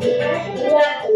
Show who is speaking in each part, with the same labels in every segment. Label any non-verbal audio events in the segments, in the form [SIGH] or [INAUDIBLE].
Speaker 1: Thank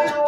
Speaker 1: Oh!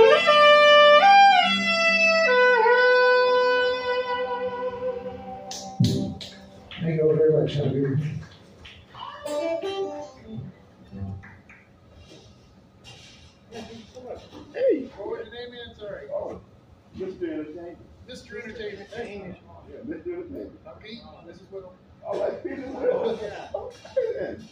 Speaker 1: you all very much. Have a good evening.
Speaker 2: Hey, oh, what was your name again? Sorry.
Speaker 3: Oh, Mr. Entertainment.
Speaker 2: Mr. Entertainment.
Speaker 3: Yeah, Mr. Entertainment.
Speaker 2: I'm Pete. This is Will.
Speaker 3: All right, Peter Will. [LAUGHS]
Speaker 2: Yeah.
Speaker 3: Okay then.